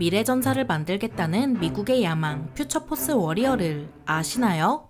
미래전사를 만들겠다는 미국의 야망 퓨처포스 워리어를 아시나요?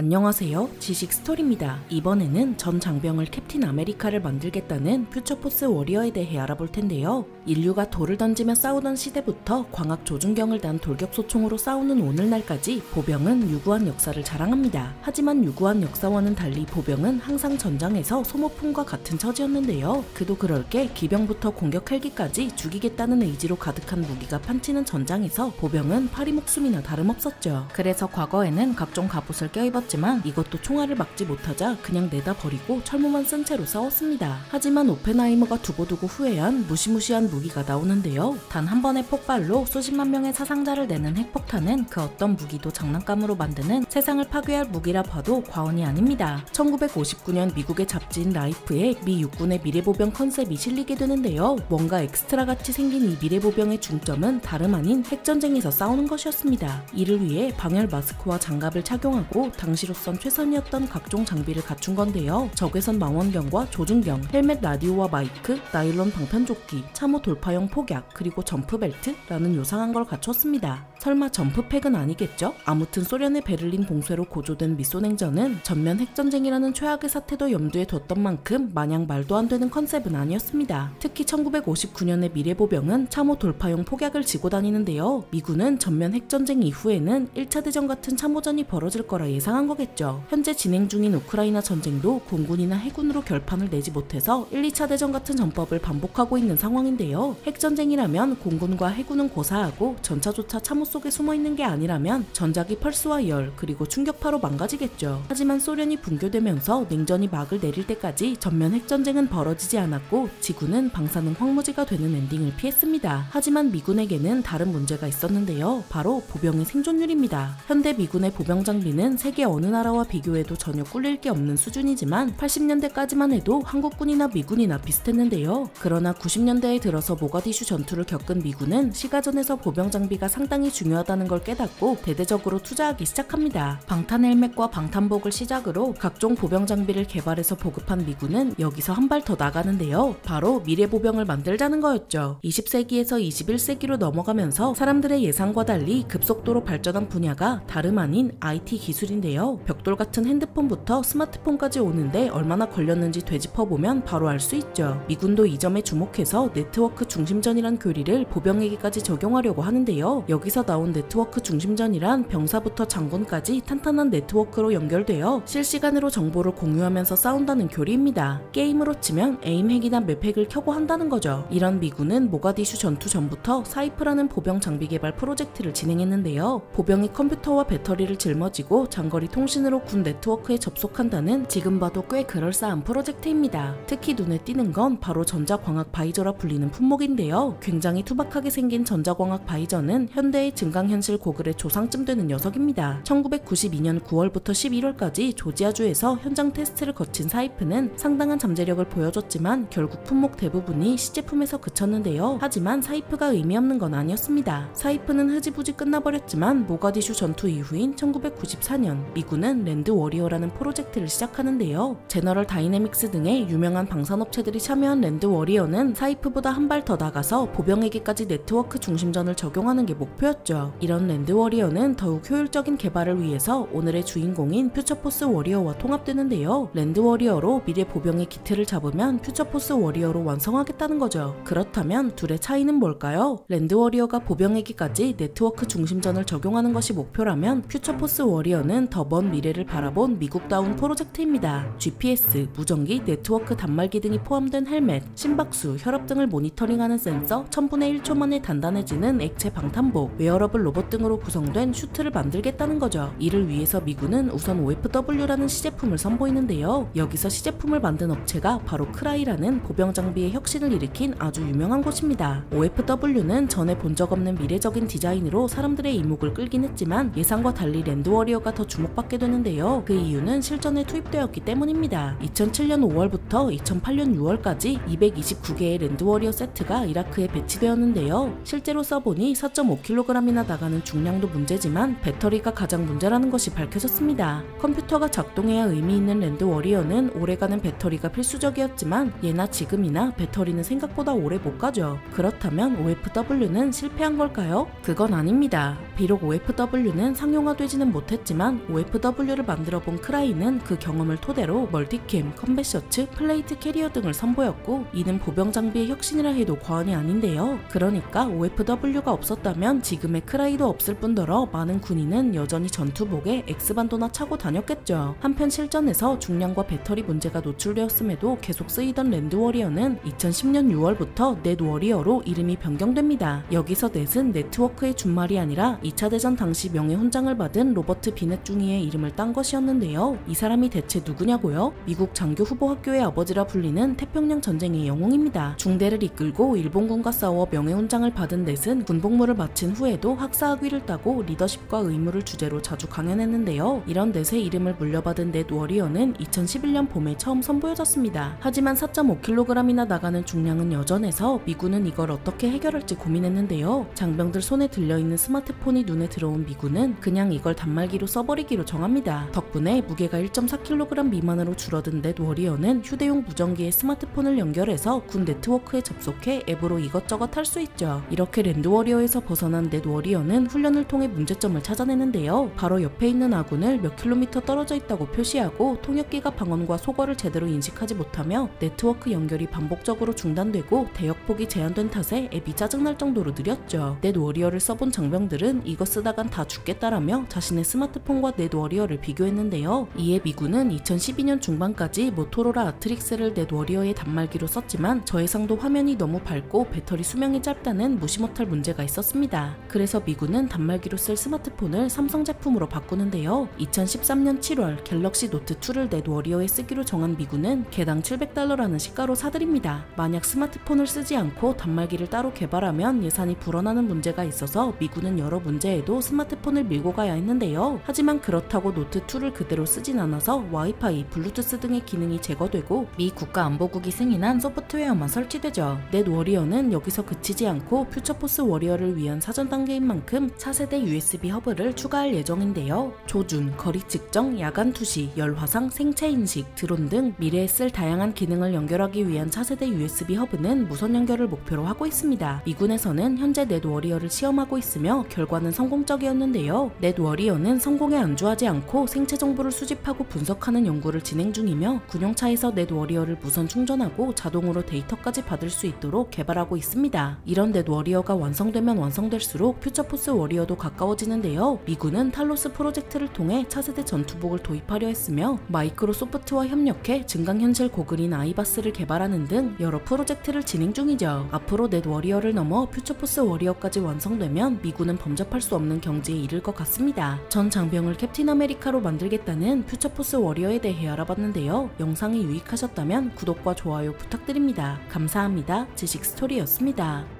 안녕하세요. 지식 스토리입니다. 이번에는 전 장병을 캡틴 아메리카를 만들겠다는 퓨처포스 워리어에 대해 알아볼 텐데요. 인류가 돌을 던지며 싸우던 시대부터 광학 조준경을 단 돌격소총으로 싸우는 오늘날까지 보병은 유구한 역사를 자랑합니다. 하지만 유구한 역사와는 달리 보병은 항상 전장에서 소모품과 같은 처지였는데요. 그도 그럴 게 기병부터 공격 헬기까지 죽이겠다는 의지로 가득한 무기가 판치는 전장에서 보병은 파리 목숨이나 다름없었죠. 그래서 과거에는 각종 갑옷을 껴입었지만 이것도 총알을 막지 못하자 그냥 내다 버리고 철모만 쓴 채로 싸웠습니다. 하지만 오펜하이머가 두고두고 후회한 무시무시한 무기가 나오는데요. 단 한 번의 폭발로 수십만 명의 사상자를 내는 핵폭탄은 그 어떤 무기도 장난감으로 만드는 세상을 파괴할 무기라 봐도 과언이 아닙니다. 1959년 미국의 잡지인 라이프에 미 육군의 미래보병 컨셉이 실리게 되는데요. 뭔가 엑스트라 같이 생긴 이 미래보병의 중점은 다름 아닌 핵전쟁에서 싸우는 것이었습니다. 이를 위해 방열 마스크와 장갑을 착용하고 당시로선 최선이었던 각종 장비를 갖춘 건데요. 적외선 망원경과 조준경, 헬멧 라디오와 마이크, 나일론 방탄조끼, 참호 돌파용 폭약, 그리고 점프벨트라는 요상한 걸 갖췄습니다. 설마 점프팩은 아니겠죠? 아무튼 소련의 베를린 봉쇄로 고조된 미소냉전은 전면 핵전쟁이라는 최악의 사태도 염두에 뒀던 만큼 마냥 말도 안 되는 컨셉은 아니었습니다. 특히 1959년의 미래보병은 참호 돌파용 폭약을 지고 다니는데요. 미군은 전면 핵전쟁 이후에는 1차 대전 같은 참호전이 벌어질 거라 예상 한 거겠죠. 현재 진행 중인 우크라이나 전쟁도 공군이나 해군으로 결판을 내지 못해서 1, 2차 대전 같은 전법을 반복하고 있는 상황인데요. 핵전쟁이라면 공군과 해군은 고사하고 전차조차 참호 속에 숨어 있는 게 아니라면 전자기 펄스와 열 그리고 충격파로 망가지겠죠. 하지만 소련이 붕괴되면서 냉전이 막을 내릴 때까지 전면 핵전쟁은 벌어지지 않았고 지구는 방사능 황무지가 되는 엔딩을 피했습니다. 하지만 미군에게는 다른 문제가 있었는데요. 바로 보병의 생존율입니다. 현대 미군의 보병 장비는 세계 어느 나라와 비교해도 전혀 꿀릴 게 없는 수준이지만 80년대까지만 해도 한국군이나 미군이나 비슷했는데요. 그러나 90년대에 들어서 모가디슈 전투를 겪은 미군은 시가전에서 보병 장비가 상당히 중요하다는 걸 깨닫고 대대적으로 투자하기 시작합니다. 방탄 헬멧과 방탄복을 시작으로 각종 보병 장비를 개발해서 보급한 미군은 여기서 한 발 더 나가는데요. 바로 미래 보병을 만들자는 거였죠. 20세기에서 21세기로 넘어가면서 사람들의 예상과 달리 급속도로 발전한 분야가 다름 아닌 IT 기술인데요. 벽돌 같은 핸드폰부터 스마트폰까지 오는데 얼마나 걸렸는지 되짚어보면 바로 알 수 있죠. 미군도 이 점에 주목해서 네트워크 중심전이란 교리를 보병에게까지 적용하려고 하는데요. 여기서 나온 네트워크 중심전이란 병사부터 장군까지 탄탄한 네트워크로 연결되어 실시간으로 정보를 공유하면서 싸운다는 교리입니다. 게임으로 치면 aim hack이나 map hack을 켜고 한다는 거죠. 이런 미군은 모가디슈 전투 전부터 SIPE라는 보병 장비 개발 프로젝트를 진행했는데요. 보병이 컴퓨터와 배터리를 짊어지고 장거리 통신으로 군 네트워크에 접속한다는 지금 봐도 꽤 그럴싸한 프로젝트입니다. 특히 눈에 띄는 건 바로 전자광학 visor라 불리는 품목인데요. 굉장히 투박하게 생긴 전자광학 visor는 현대의 증강현실 고글의 조상쯤 되는 녀석입니다. 1992년 9월부터 11월까지 조지아주에서 현장 테스트를 거친 SIPE는 상당한 잠재력을 보여줬지만 결국 품목 대부분이 시제품에서 그쳤는데요. 하지만 SIPE가 의미 없는 건 아니었습니다. SIPE는 흐지부지 끝나버렸지만 모가디슈 전투 이후인 1994년 미군은 Land Warrior라는 프로젝트를 시작하는데요. General Dynamics 등의 유명한 방산업체들이 참여한 Land Warrior는 SIPE보다 한 발 더 나가서 보병에게까지 네트워크 중심전을 적용하는 게 목표였죠. 이런 Land Warrior는 더욱 효율적인 개발을 위해서 오늘의 주인공인 퓨처포스 워리어와 통합되는데요. Land Warrior로 미래 보병의 기틀을 잡으면 퓨처포스 워리어로 완성하겠다는 거죠. 그렇다면 둘의 차이는 뭘까요? Land Warrior가 보병에게까지 네트워크 중심전을 적용하는 것이 목표라면 Future Force Warrior는 더먼 미래를 바라본 미국다운 프로젝트입니다. GPS, 무전기, 네트워크 단말기 등이 포함된 헬멧, 심박수, 혈압 등을 모니터링하는 센서, 1000분의 1초 만에 단단해지는 액체 방탄복, 웨어러블 로봇 등으로 구성된 슈트를 만들겠다는 거죠. 이를 위해서 미군은 우선 OFW라는 시제품을 선보이는데요. 여기서 시제품을 만든 업체가 바로 Crye라는 보병 장비의 혁신을 일으킨 아주 유명한 곳입니다. OFW는 전에 본 적 없는 미래적인 디자인으로 사람들의 이목을 끌긴 했지만 예상과 달리 Land Warrior가 더 주목받 주목받게 되는데요. 그 이유는 실전에 투입되었기 때문입니다. 2007년 5월부터 2008년 6월까지 229개의 Land Warrior 세트가 이라크에 배치되었는데요. 실제로 써보니 4.5kg이나 나가는 중량도 문제지만 배터리가 가장 문제라는 것이 밝혀졌습니다. 컴퓨터가 작동해야 의미 있는 Land Warrior는 오래가는 배터리가 필수적이었지만 예나 지금이나 배터리는 생각보다 오래 못 가죠. 그렇다면 OFW는 실패한 걸까요? 그건 아닙니다. 비록 OFW는 상용화되지는 못했지만 OFW를 만들어 본 Crye는 그 경험을 토대로 MultiCam, combat 셔츠, plate carrier 등을 선보였고 이는 보병 장비의 혁신이라 해도 과언이 아닌데요. 그러니까 OFW가 없었다면 지금의 Crye도 없을 뿐더러 많은 군인은 여전히 전투복에 X반도나 차고 다녔겠죠. 한편 실전에서 중량과 배터리 문제가 노출되었음에도 계속 쓰이던 Land Warrior는 2010년 6월부터 Nett Warrior로 이름이 변경됩니다. 여기서 Nett은 네트워크의 준말이 아니라 2차 대전 당시 명예 훈장을 받은 로버트 B. 넷 중위의 이름을 딴 것이었는데요. 이 사람이 대체 누구냐고요? 미국 장교 후보 학교의 아버지라 불리는 태평양 전쟁의 영웅입니다. 중대를 이끌고 일본군과 싸워 명예훈장을 받은 넷은 군복무를 마친 후에도 학사학위를 따고 리더십과 의무를 주제로 자주 강연했는데요. 이런 넷의 이름을 물려받은 Nett Warrior는 2011년 봄에 처음 선보여졌습니다. 하지만 4.5kg이나 나가는 중량은 여전해서 미군은 이걸 어떻게 해결할지 고민했는데요. 장병들 손에 들려있는 스마트폰이 눈에 들어온 미군은 그냥 이걸 단말기로 써버리기로 정합니다. 덕분에 무게가 1.4kg 미만으로 줄어든 Nett Warrior는 휴대용 무전기에 스마트폰을 연결해서 군 네트워크에 접속해 앱으로 이것저것 할 수 있죠. 이렇게 Land Warrior에서 벗어난 Nett Warrior는 훈련을 통해 문제점을 찾아내는데요. 바로 옆에 있는 아군을 몇 킬로미터 떨어져 있다고 표시하고 통역기가 방언과 속어를 제대로 인식하지 못하며 네트워크 연결이 반복적으로 중단되고 대역폭이 제한된 탓에 앱이 짜증날 정도로 느렸죠. Nett Warrior를 써본 장병들은 이거 쓰다간 다 죽겠다라며 자신의 스마트폰과 Nett Warrior를 비교했는데요. 이에 미군은 2012년 중반까지 모토로라 Atrix를 Nett Warrior의 단말기로 썼지만 저해상도 화면이 너무 밝고 배터리 수명이 짧다는 무시 못할 문제가 있었습니다. 그래서 미군은 단말기로 쓸 스마트폰을 삼성 제품으로 바꾸는데요. 2013년 7월 갤럭시 노트 2를 Nett Warrior에 쓰기로 정한 미군은 개당 700달러라는 시가로 사들입니다. 만약 스마트폰을 쓰지 않고 단말기를 따로 개발하면 예산이 불어나는 문제가 있어서 미군은 여러 문제에도 스마트폰을 밀고 가야 했는데요. 하지만 그렇다고 노트 2를 그대로 쓰진 않아서 와이파이, 블루투스 등의 기능이 제거되고 미 국가안보국이 승인한 소프트웨어만 설치되죠. 넷 워리어는 여기서 그치지 않고 퓨처포스 워리어를 위한 사전 단계인 만큼 차세대 USB 허브를 추가할 예정인데요. 조준, 거리 측정, 야간 투시, 열 화상, 생체 인식, 드론 등 미래에 쓸 다양한 기능을 연결하기 위한 차세대 USB 허브는 무선 연결을 목표로 하고 있습니다. 미군에서는 현재 넷 워리어를 시험하고 있으며 결과는 성공적이었는데요. 넷 워리어는 성공에 안주 하지 않고 생체 정보를 수집하고 분석하는 연구를 진행 중이며 군용차에서 넷 워리어를 무선 충전하고 자동으로 데이터까지 받을 수 있도록 개발하고 있습니다. 이런 넷 워리어가 완성되면 완성될수록 퓨처포스 워리어도 가까워지는데요. 미군은 탈로스 프로젝트를 통해 차세대 전투복을 도입하려 했으며 마이크로소프트와 협력해 증강현실 고글인 아이바스를 개발하는 등 여러 프로젝트를 진행 중이죠. 앞으로 넷 워리어를 넘어 퓨처포스 워리어까지 완성되면 미군은 범접할 수 없는 경지에 이를 것 같습니다. 전 장병을 캡틴 아메리카로 만들겠다는 퓨처포스 워리어에 대해 알아봤는데요. 영상이 유익하셨다면 구독과 좋아요 부탁드립니다. 감사합니다. 지식 스토리였습니다.